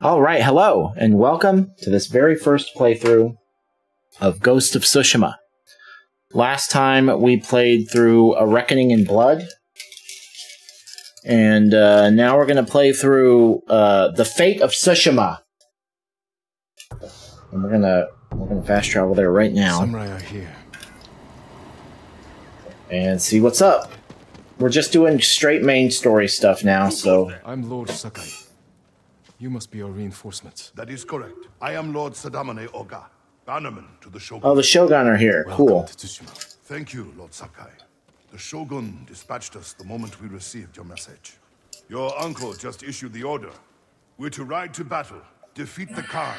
All right, hello, and welcome to this very first playthrough of Ghost of Tsushima. Last time we played through A Reckoning in Blood, and uh, now we're going to play through uh, The Fate of Tsushima. And we're gonna we're gonna fast travel there right now Samurai are here. and see what's up. We're just doing straight main story stuff now, so I'm Lord Sakai. You must be our reinforcements. That is correct. I am Lord Sadamane Oga, bannerman to the Shogun. oh, the Shogun are here. Welcome Cool. Thank you, Lord Sakai. The Shogun dispatched us the moment we received your message. Your uncle just issued the order. We're to ride to battle, defeat the Khan,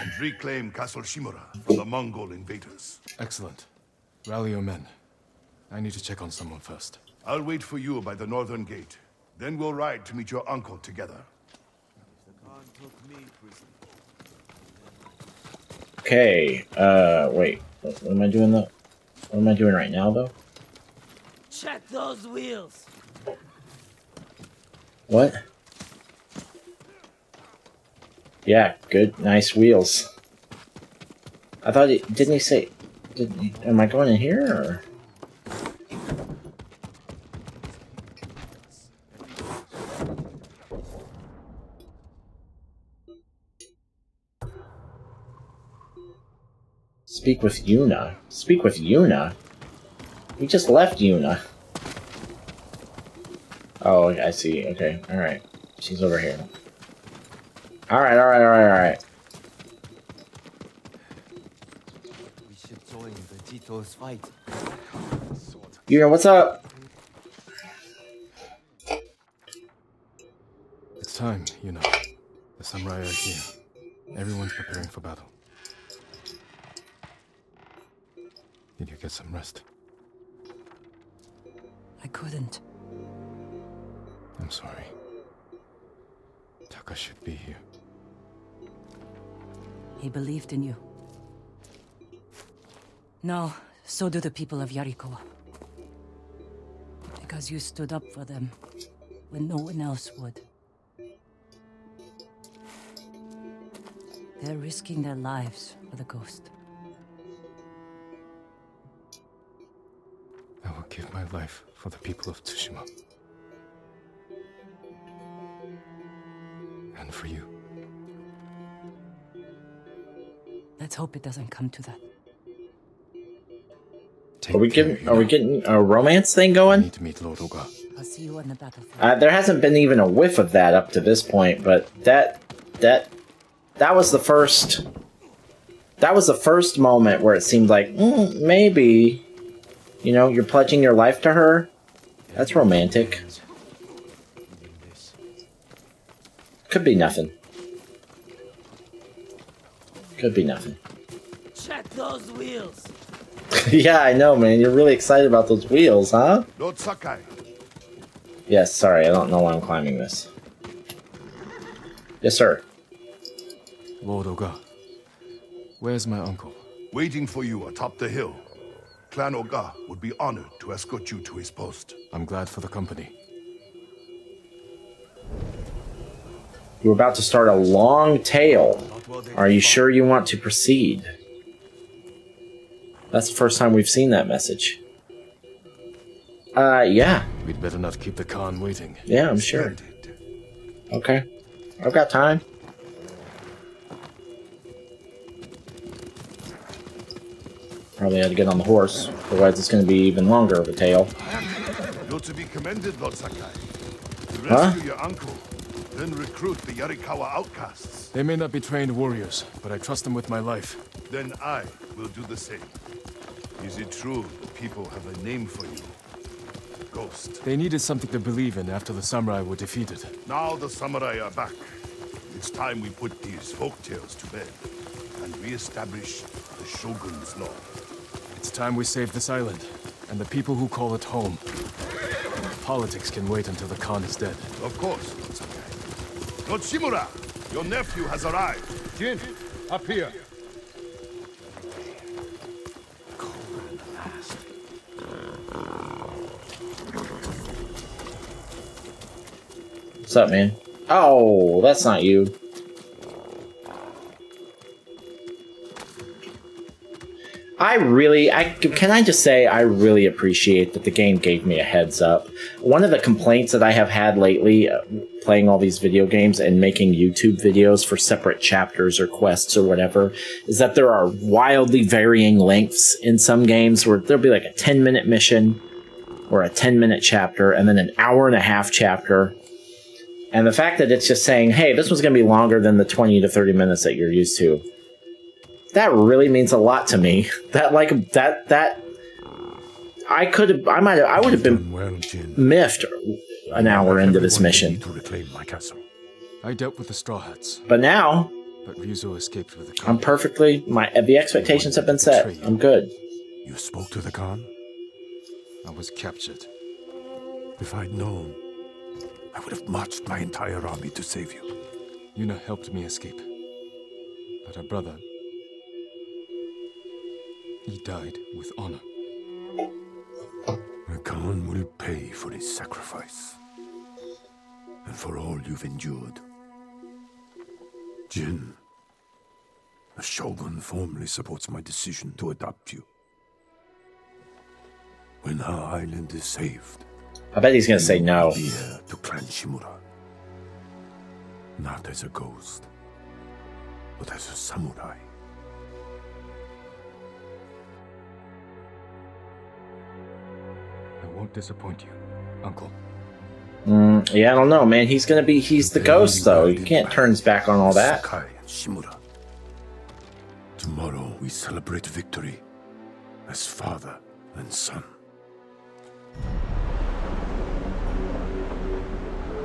and reclaim Castle Shimura from the Mongol invaders. Excellent. Rally your men. I need to check on someone first. I'll wait for you by the northern gate. Then we'll ride to meet your uncle together. Okay. Uh, wait. What what am I doing though? What am I doing right now though? Check those wheels. What? Yeah, good, nice wheels. I thought he didn't he say? Did, am I going in here or? Speak with Yuna. Speak with Yuna. We just left Yuna. Oh, I see. Okay, all right. She's over here. All right, all right, all right, all right. We should join the Tito's fight. Yuna, what's up? It's time, you know. The samurai are here. Everyone's preparing for battle. Did you get some rest? I couldn't. I'm sorry. Taka should be here. He believed in you. No, so do the people of Yarikawa. Because you stood up for them when no one else would. They're risking their lives for the ghost. Give my life for the people of Tsushima. And for you. Let's hope it doesn't come to that. Take Are we care, getting? Are we getting a romance thing I going? need to meet Lord Oga. I'll see you on the battlefield. Uh, there hasn't been even a whiff of that up to this point, but that that that was the first. That was the first moment where it seemed like mm, maybe, you know, you're pledging your life to her. That's romantic. Could be nothing. Could be nothing. Check those wheels. yeah, I know, man. You're really excited about those wheels, huh? Lord Sakai, Yes, sorry, I don't know why I'm climbing this. Yes, sir. Lord Oga. Where's my uncle? waiting for you atop the hill. Clan Oga would be honored to escort you to his post. I'm glad for the company. You're about to start a long tale. Are you sure you want to proceed? That's the first time we've seen that message. Uh, yeah. We'd better not keep the Khan waiting. Yeah, I'm sure. Okay. I've got time. Probably had to get on the horse, otherwise it's going to be even longer of a tale. You're to be commended, Lord Sakai. To Huh? rescue your uncle, then recruit the Yarikawa outcasts. They may not be trained warriors, but I trust them with my life. Then I will do the same. Is it true that people have a name for you? Ghost. They needed something to believe in after the samurai were defeated. Now the samurai are back. It's time we put these folktales to bed and re-establish the Shogun's law. It's time we save this island, and the people who call it home. Politics can wait until the Khan is dead. Of course, Lord Sakai. Lord Shimura, your nephew has arrived. Jin, up here. What's up, man? Oh, that's not you. I really, I can I just say, I really appreciate that the game gave me a heads up. One of the complaints that I have had lately, uh, playing all these video games and making YouTube videos for separate chapters or quests or whatever, is that there are wildly varying lengths in some games where there'll be like a 10 minute mission or a 10 minute chapter and then an hour and a half chapter. And the fact that it's just saying, hey, this one's going to be longer than the 20 to 30 minutes that you're used to that really means a lot to me. That like that that I could have I might have I would have been well, miffed an hour into this mission. To reclaim my castle. I dealt with the Straw Hats, But now but Ryuzo escaped with the I'm perfectly my the expectations have been set. I'm good. You spoke to the Khan? I was captured. If I'd known, I would have marched my entire army to save you. Yuna helped me escape. But her brother... He died with honor. The Khan will pay for his sacrifice. And for all you've endured. Jin, the Shogun formally supports my decision to adopt you. When our island is saved, I bet he's gonna say no. heir to Clan Shimura. Not as a ghost, but as a samurai. Won't disappoint you, Uncle. Mm, yeah, I don't know, man. He's gonna be he's the ghost though. You can't turn his back on all that. Sakai Shimura. Tomorrow we celebrate victory as father and son.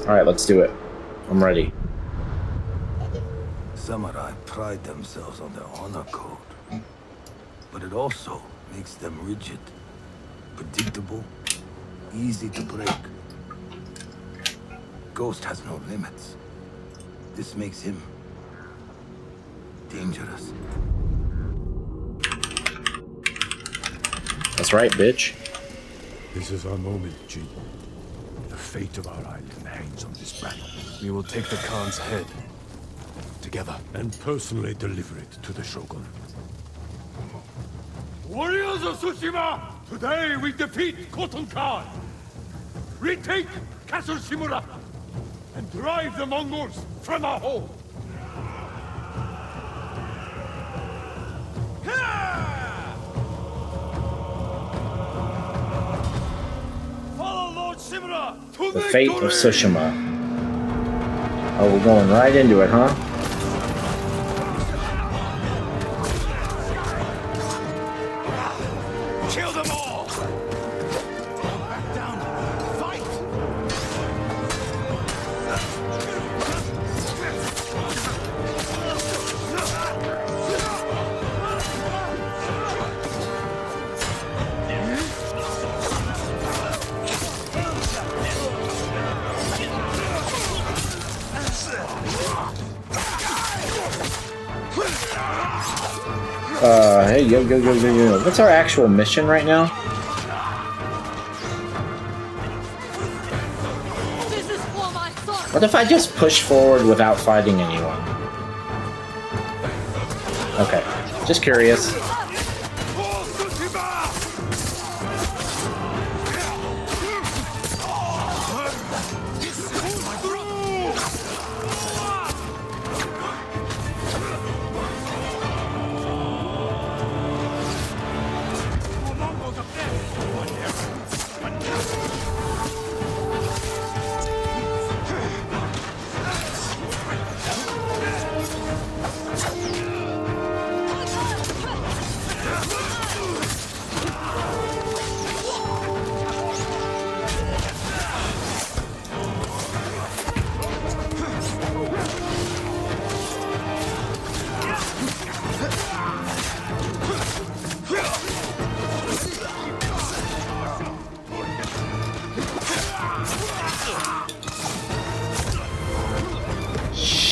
Alright, let's do it. I'm ready. Samurai pride themselves on their honor code. But it also makes them rigid, predictable, easy to break. Ghost has no limits. This makes him dangerous. That's right, bitch. This is our moment, Jin. The fate of our island hangs on this battle. We will take the Khan's head. Together. And personally deliver it to the Shogun. Warriors of Tsushima! Today we defeat Khotun Khan! Retake Castle Shimura! And drive the Mongols from our home! Follow Lord Shimura to The fate of! Tsushima. Oh, we're going right into it, huh? Yo, yo, yo, yo, yo. What's our actual mission right now? What if I just push forward without fighting anyone? Okay, just curious.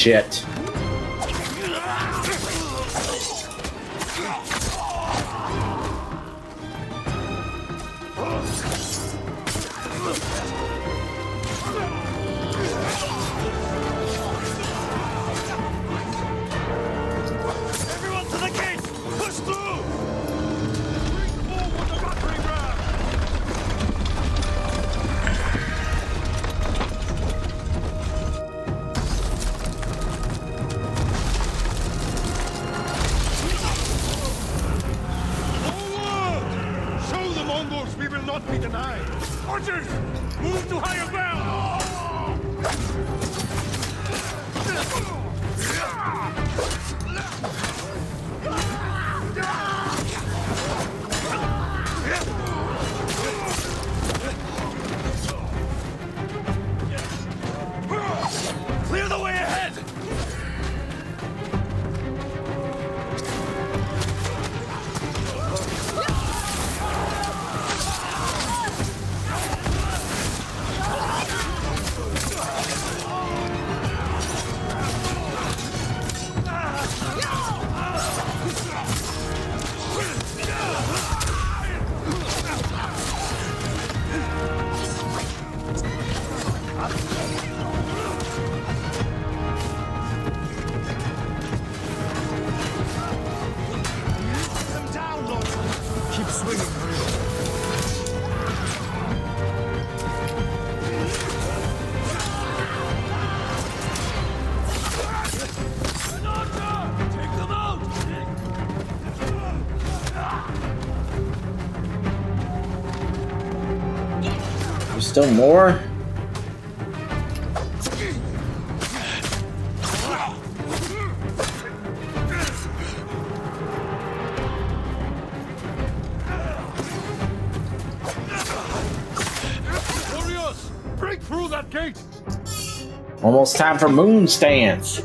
Shit. Still more? Warriors! Break through that gate! Almost time for moon stance.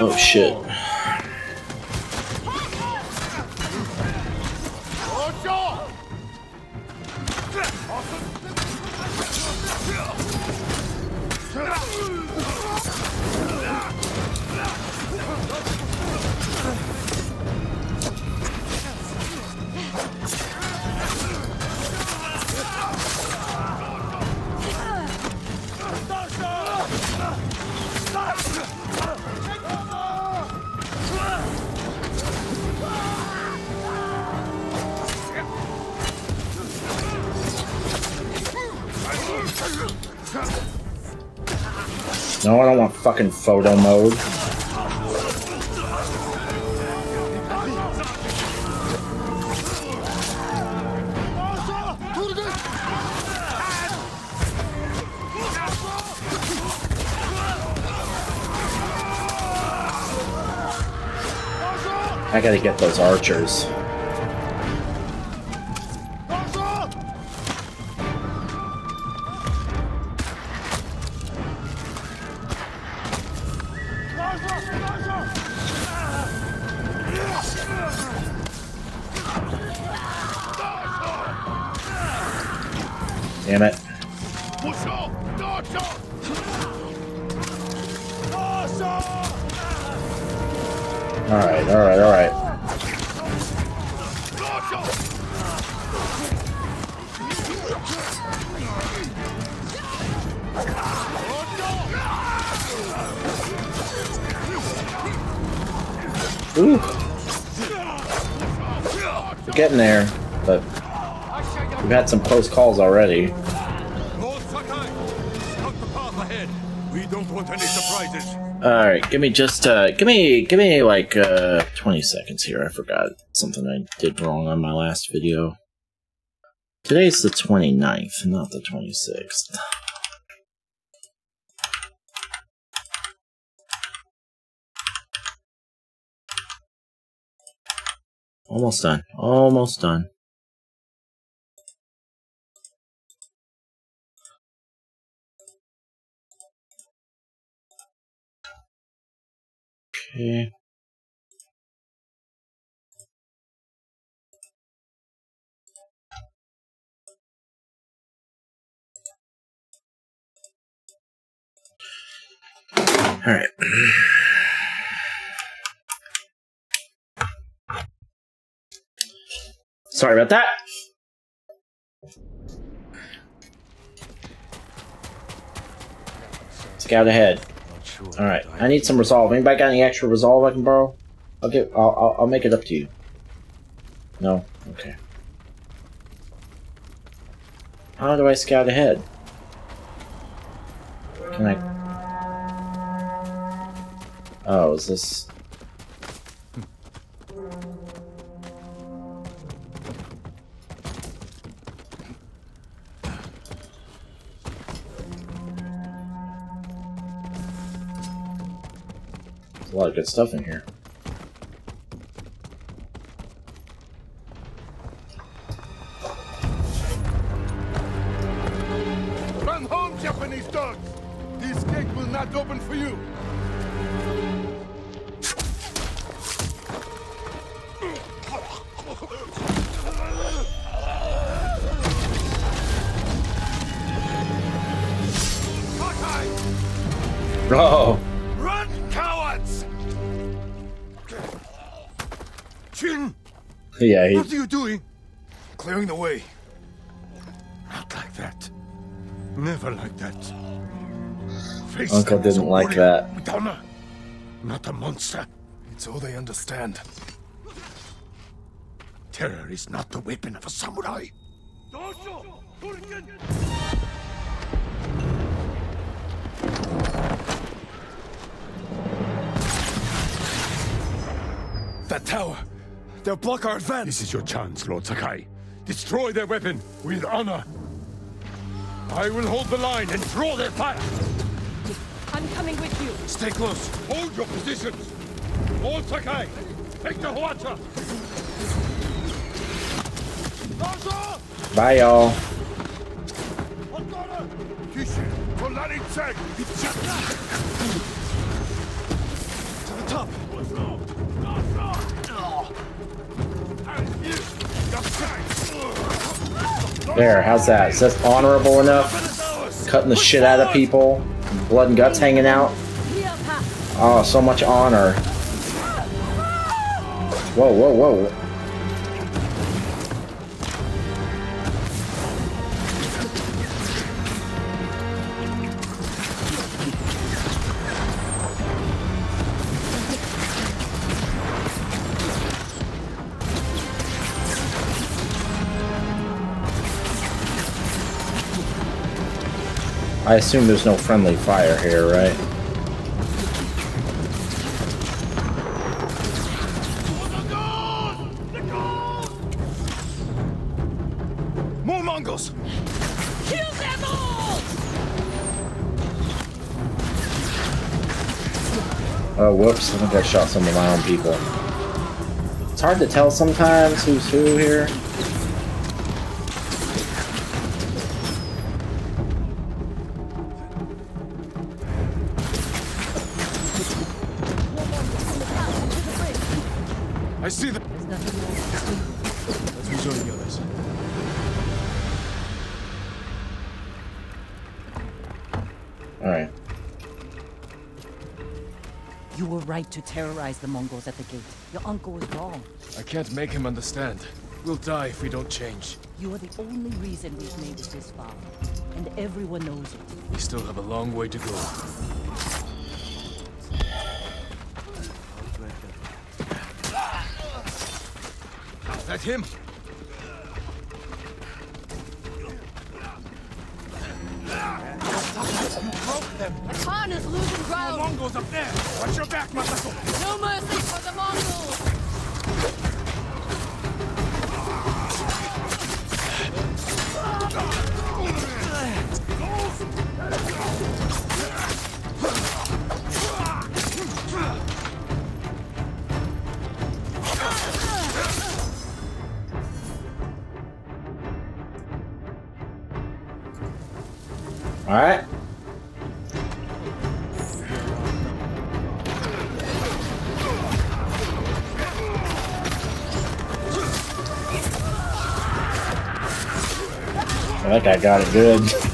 Oh shit. No, I don't want fucking photo mode. I gotta get those archers. Ooh. We're getting there, but we've had some close calls already. Alright, give me just, uh, give me, give me like, uh, 20 seconds here. I forgot something I did wrong on my last video. Today's the 29th, not the 26th. Almost done. Almost done. Okay. All right. Sorry about that. Scout ahead. All right. I need some resolve. Anybody got any extra resolve I can borrow? I'll get. I'll. I'll, I'll make it up to you. No. Okay. How do I scout ahead? Can I... Oh, is this... lot of good stuff in here. Yeah, he... what are you doing? Clearing the way. Not like that. Never like that. Face Uncle didn't like warrior that. Honor, not a monster. It's all they understand. Terror is not the weapon of a samurai. That tower! They'll block our advance! This is your chance, Lord Sakai. Destroy their weapon with honor. I will hold the line and draw their fire. I'm coming with you. Stay close. Hold your positions. Lord Sakai, take the hwacha. Bye, y'all. There, how's that? Is that honorable enough? Cutting the shit out of people, blood and guts hanging out. Oh, so much honor. Whoa, whoa, whoa. I assume there's no friendly fire here, right? More Mongols! Kill them all! Oh, whoops. I think I shot some of my own people. It's hard to tell sometimes who's who here. To terrorize the Mongols at the gate. Your uncle was wrong. I can't make him understand. We'll die if we don't change. You are the only reason we've made it this far. And everyone knows it. We still have a long way to go. That him? The Khan is losing ground! The Mongols up there. Watch your back, Masako. No mercy for the Mongols! Alright. I think I got it good.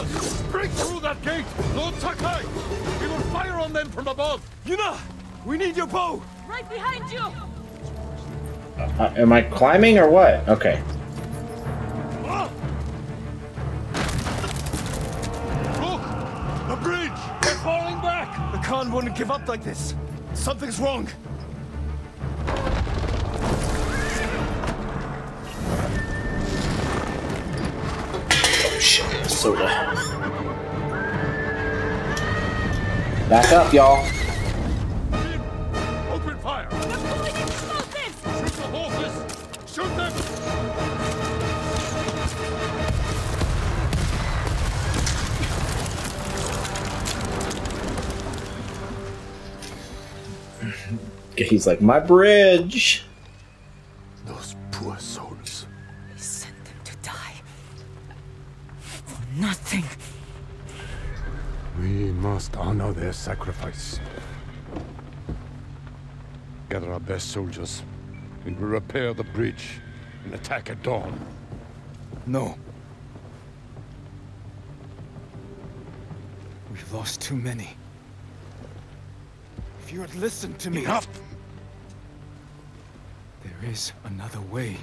Warriors, break through that gate! Lord Sakai! We will fire on them from above! Yuna! We need your bow! Right behind you! Uh, am I climbing or what? Okay. Look! The bridge! They're falling back! The Khan wouldn't give up like this. Something's wrong. Soda. Back up, y'all. Open fire! Shoot the horses! Shoot them! He's like, my bridge. Must their sacrifice. Gather our best soldiers, and we'll repair the bridge and attack at dawn. No. We've lost too many. If you had listened to me... Enough! There is another way.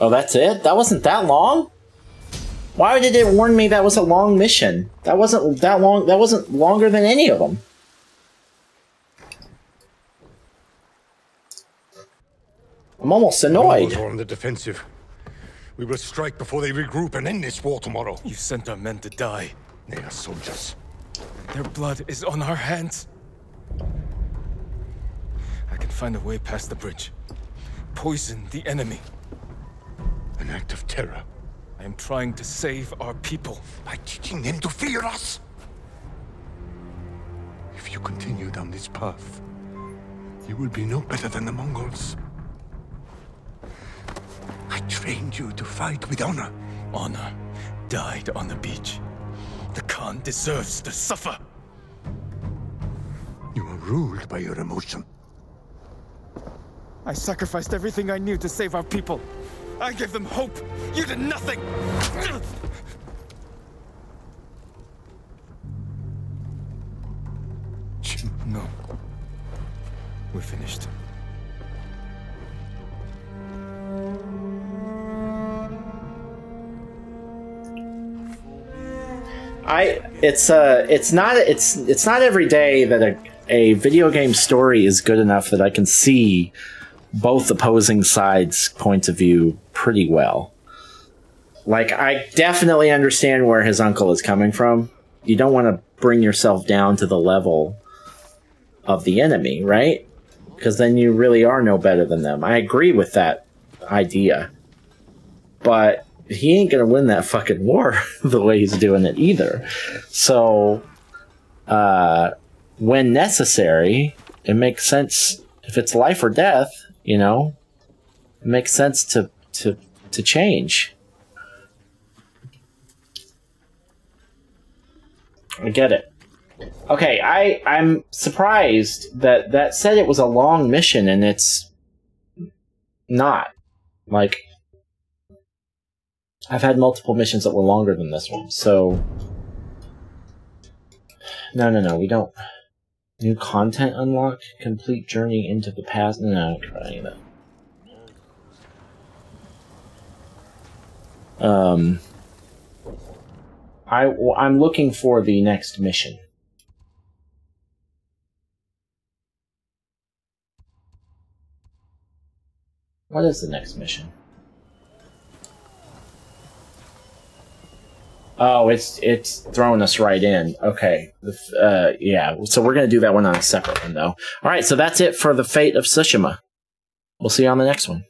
Oh, that's it? That wasn't that long? Why did it warn me that was a long mission? That wasn't that long. That wasn't longer than any of them. I'm almost annoyed. Mongols are on the defensive. We will strike before they regroup and end this war tomorrow. You sent our men to die. They are soldiers. Their blood is on our hands. I can find a way past the bridge. Poison the enemy. An act of terror. I am trying to save our people. By teaching them to fear us. If you continue down this path, you will be no better than the Mongols. I trained you to fight with honor. Honor died on the beach. The Khan deserves to suffer. You are ruled by your emotion. I sacrificed everything I knew to save our people. I gave them hope. You did nothing. No. We're finished. I it's uh it's not it's it's not every day that a a video game story is good enough that I can see both opposing sides' points of view pretty well. Like I definitely understand where his uncle is coming from. You don't want to bring yourself down to the level of the enemy, right? Because then you really are no better than them. I agree with that idea. But he ain't gonna win that fucking war the way he's doing it either. So, uh, when necessary, it makes sense if it's life or death. You know, it makes sense to to to change. I get it. Okay, I I'm surprised that that said it was a long mission and it's not. Like I've had multiple missions that were longer than this one, so no, no, no, we don't. New content unlock, complete journey into the past. No, I don't any of that. Um, I I'm looking for the next mission. What is the next mission? Oh, it's it's throwing us right in. Okay, uh, yeah. So we're gonna do that one on a separate one, though. All right, so that's it for the fate of Tsushima. We'll see you on the next one.